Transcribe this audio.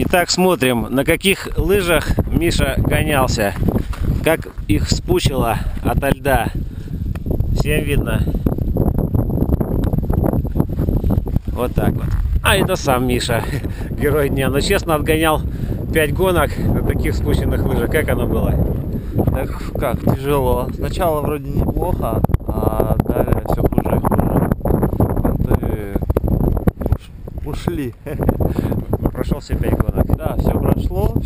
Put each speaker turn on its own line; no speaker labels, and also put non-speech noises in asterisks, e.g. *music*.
Итак, смотрим, на каких лыжах Миша гонялся. Как их спучило ото льда. Всем видно? Вот так вот. А это сам Миша, *laughs* герой дня. Но честно, отгонял 5 гонок на таких спущенных лыжах. Как оно было?
Так как, тяжело. Сначала вроде неплохо, а далее все хуже и хуже. Ушли. *laughs*
Прошел все 5 гонок.
Да, все прошло, все в